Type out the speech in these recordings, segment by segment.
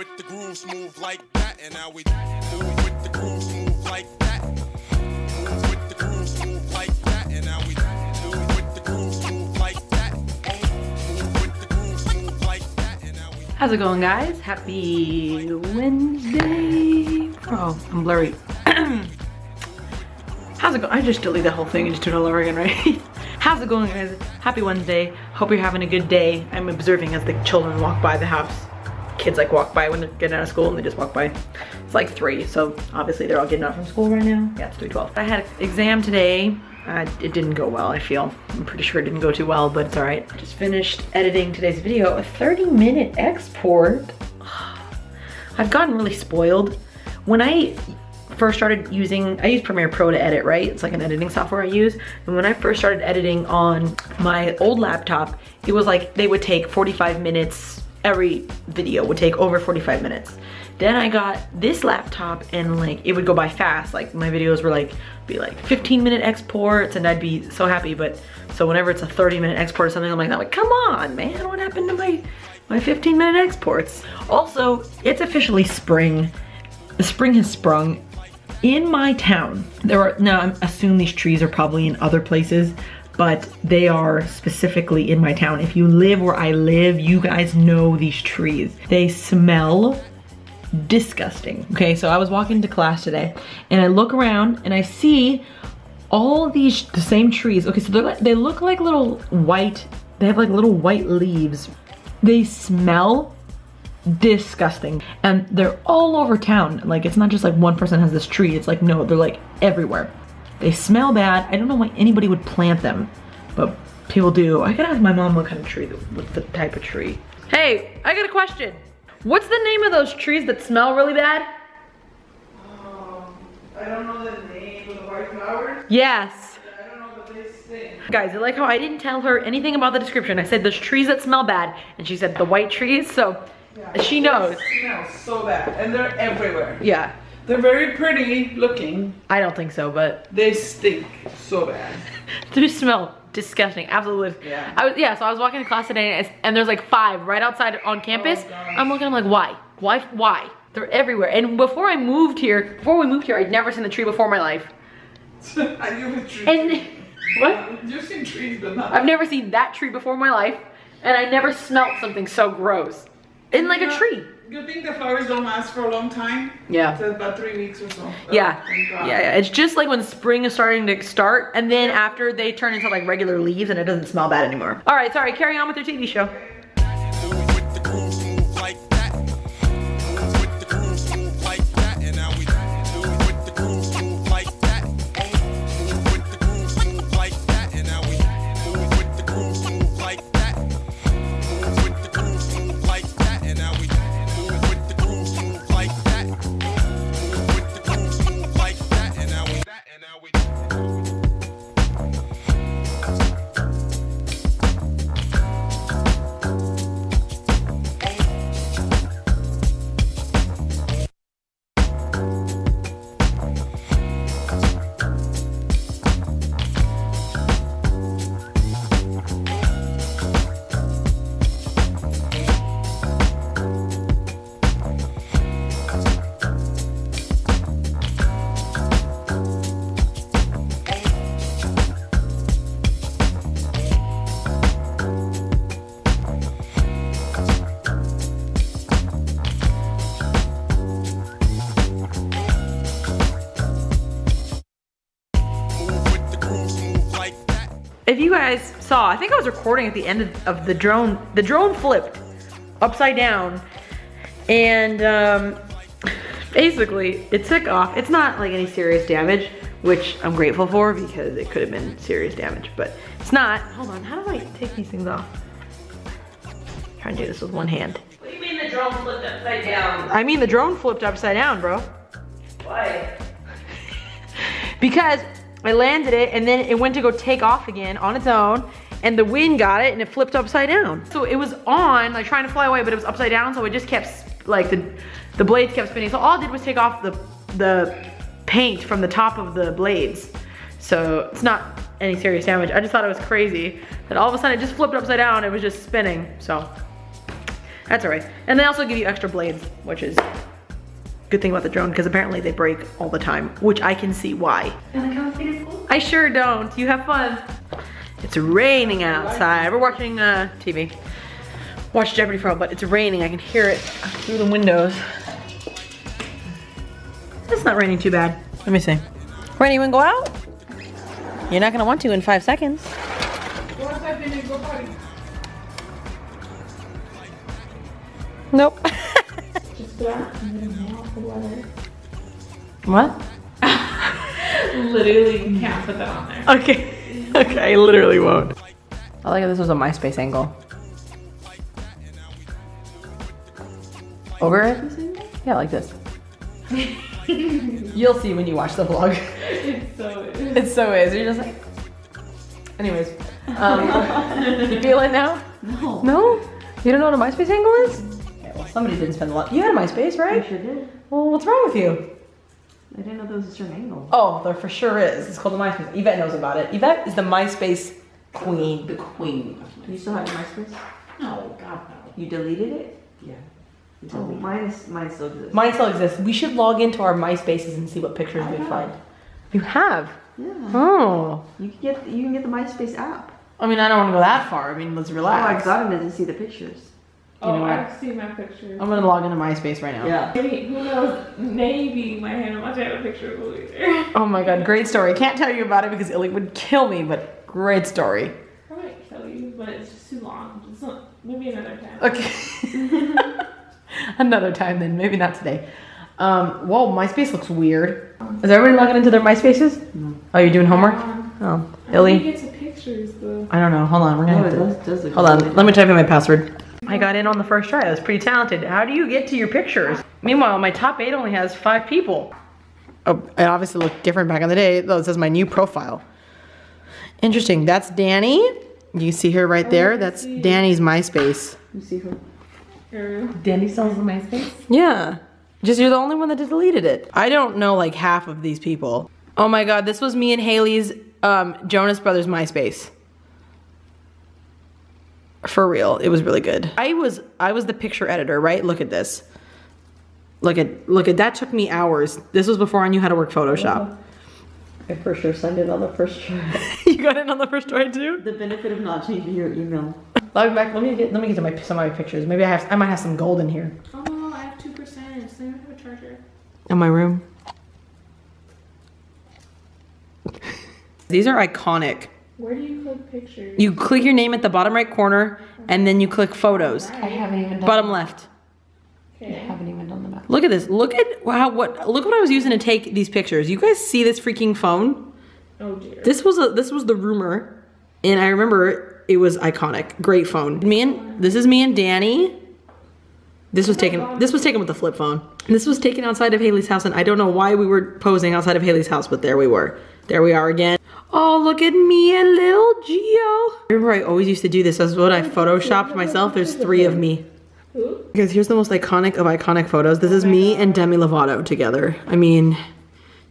with the grooves, move like that, and now we move with the grooves, move like that. Move with the grooves, move like that, and now we move with the grooves, move like that. Move with the grooves, move like that, and now we. How's it going guys? Happy Wednesday. Oh, I'm blurry. How's it going? I just deleted the whole thing and just do it all over again, right? How's it going guys? Happy Wednesday. Hope you're having a good day. I'm observing as the children walk by the house. Kids like walk by when they're getting out of school and they just walk by. It's like three, so obviously they're all getting out from school right now. Yeah, it's 312. I had an exam today. Uh, it didn't go well, I feel. I'm pretty sure it didn't go too well, but it's all right. I just finished editing today's video, a 30 minute export. I've gotten really spoiled. When I first started using, I use Premiere Pro to edit, right? It's like an editing software I use. And when I first started editing on my old laptop, it was like they would take 45 minutes, every video would take over 45 minutes. Then I got this laptop and like it would go by fast. Like my videos were like, be like 15 minute exports and I'd be so happy. But so whenever it's a 30 minute export or something, I'm like, like, come on, man, what happened to my, my 15 minute exports? Also, it's officially spring. The spring has sprung in my town, there are, now I assume these trees are probably in other places, but they are specifically in my town. If you live where I live, you guys know these trees. They smell disgusting. Okay, so I was walking to class today and I look around and I see all these, the same trees. Okay, so like, they look like little white, they have like little white leaves. They smell disgusting and they're all over town like it's not just like one person has this tree it's like no they're like everywhere they smell bad. I don't know why anybody would plant them but people do. I gotta ask my mom what kind of tree what's the type of tree. Hey i got a question. What's the name of those trees that smell really bad? Um, I don't know the name of the white flowers. yes. I don't know, but they guys you like how i didn't tell her anything about the description. I said there's trees that smell bad. And she said the white trees. So Yeah. she knows. They smell so bad, and they're everywhere. yeah They're very pretty looking. i don't think so but They stink so bad. They smell disgusting, absolutely. Yeah. I was yeah. So I was walking to class today, and, and there's like five right outside on oh, campus. Oh. I'm looking. I'm like, why? Why? Why? They're everywhere. And before I moved here, before we moved here, I'd never seen a tree before in my life. I give a tree. And what? You've seen trees, but not. I've never seen that tree before in my life, and I never smelt something so gross. In like a tree. You think the flowers don't last for a long time? Yeah. It's about three weeks or so. Oh, Yeah. yeah, yeah. It's just like when spring is starting to start, and then after they turn into like regular leaves, and it doesn't smell bad anymore. All right, sorry. Carry on with your TV show. If you guys saw, I think I was recording at the end of, of the drone. The drone flipped upside down and um, basically it took off. It's not like any serious damage, which I'm grateful for because it could have been serious damage, but it's not. Hold on, how do I take these things off? Trying to do this with one hand. What do you mean the drone flipped upside down? I mean, the drone flipped upside down, bro. Why? because I landed it and then it went to go take off again on its own and the wind got it and it flipped upside down. So it was on, like trying to fly away, but it was upside down, so it just kept, like the, the blades kept spinning. So all it did was take off the, the paint from the top of the blades. So it's not any serious damage. I just thought it was crazy that all of a sudden it just flipped upside down, it was just spinning, so. That's all right. And they also give you extra blades, which is good thing about the drone because apparently they break all the time, which I can see why. I sure don't. You have fun. It's raining outside. We're watching uh, TV. Watch Jeopardy for a but it's raining. I can hear it through the windows. It's not raining too bad. Let me see. You wanna go out? You're not gonna want to in five seconds. Once I finish, go party. Nope. what? Literally can't put that on there. Okay. Okay, I literally won't. I like how this was a MySpace angle. Over it? Yeah, like this. You'll see when you watch the vlog. It's so. It so is. You're just like. Anyways, um, you feel it now? No. No? You don't know what a MySpace angle is? Okay, well, somebody didn't spend a lot. You had a MySpace, I right? sure did. Well, what's wrong with you? I didn't know there was a certain angle. Oh, there for sure is. It's called the MySpace. Yvette knows about it. Yvette is the MySpace queen. The queen. Do you still have your MySpace? No, God no. You deleted it? Yeah. You oh, told. Mine mine still exists. Mine still exists. We should log into our MySpaces and see what pictures we find. You have? Yeah. Oh. You can get you can get the MySpace app. I mean, I don't want to go that far. I mean, let's relax. Oh, I relax. got it to see the pictures. Oh, know? I've seen my picture. I'm gonna log into MySpace right now. Yeah. Maybe, who knows? Maybe my Hannah Montana picture will be there. Oh my god, great story. Can't tell you about it because Illy would kill me, but great story. I might kill you, but it's just too long. Just not, maybe another time. Okay. Another time then, maybe not today. Um, whoa, MySpace looks weird. Is everybody logging into their MySpaces? No. Oh, you're doing homework? Um, Oh, I Illy? think it's the pictures though. I don't know. Hold on, we're Oh, gonna it have to. does, does Hold on, really let me type in my password. I got in on the first try. I was pretty talented. How do you get to your pictures? Meanwhile, my top eight only has five people. Oh, it obviously looked different back in the day, though it says my new profile. Interesting. That's Danny. You see her right there? That's Danny's MySpace. You see her? Danny sells the MySpace? Yeah. Just you're the only one that deleted it. I don't know like half of these people. Oh my god, this was me and Haley's um, Jonas Brothers MySpace. For real, it was really good. I was I was the picture editor, right? Look at this. Look at look at that took me hours. This was before I knew how to work Photoshop. I for sure signed it on the first try. you got in on the first try too? the benefit of not changing your email. Let me back. Let me get let me get to my some of my pictures. Maybe I have I might have some gold in here. Oh, I have two percent. So I don't have a charger. in my room. These are iconic. Where do you click pictures? You click your name at the bottom right corner and then you click photos. I haven't even done Bottom left. I haven't even done the map. Look at this. Look at wow what look what I was using to take these pictures. You guys see this freaking phone? Oh dear. This was a this was the rumor and I remember it was iconic. Great phone. Me and this is me and Danny. This was taken this was taken with the flip phone. This was taken outside of Haley's house and I don't know why we were posing outside of Haley's house, but there we were. There we are again. Oh, look at me and little Geo. I remember I always used to do this. That's what I photoshopped myself. There's three of me. Because here's the most iconic of iconic photos. This is me and Demi Lovato together. I mean,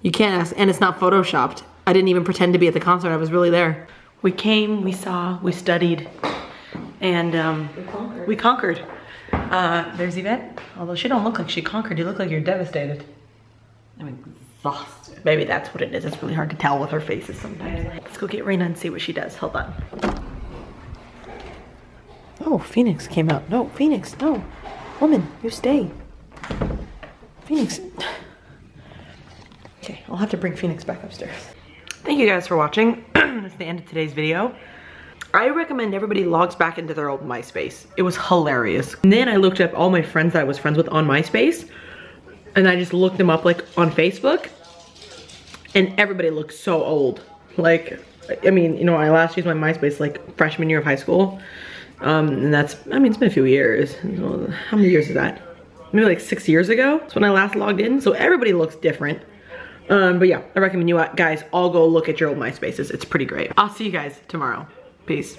you can't ask, and it's not photoshopped. I didn't even pretend to be at the concert. I was really there. We came, we saw, we studied, and um, we conquered. Uh, there's Yvette. Although she don't look like she conquered. You look like you're devastated. I'm exhausted. Maybe that's what it is. It's really hard to tell with her faces sometimes. Let's go get Raina and see what she does. Hold on. Oh, Phoenix came out. No, Phoenix, no. Woman, you stay. Phoenix. Okay, I'll have to bring Phoenix back upstairs. Thank you guys for watching. That's the end of today's video. I recommend everybody logs back into their old MySpace. It was hilarious. And then I looked up all my friends that I was friends with on MySpace. And I just looked them up like on Facebook. And everybody looks so old. Like, I mean, you know, I last used my MySpace like freshman year of high school. Um, and that's, I mean, it's been a few years. How many years is that? Maybe like six years ago. That's when I last logged in. So everybody looks different. Um, but yeah, I recommend you guys all go look at your old MySpaces. It's pretty great. I'll see you guys tomorrow. Peace.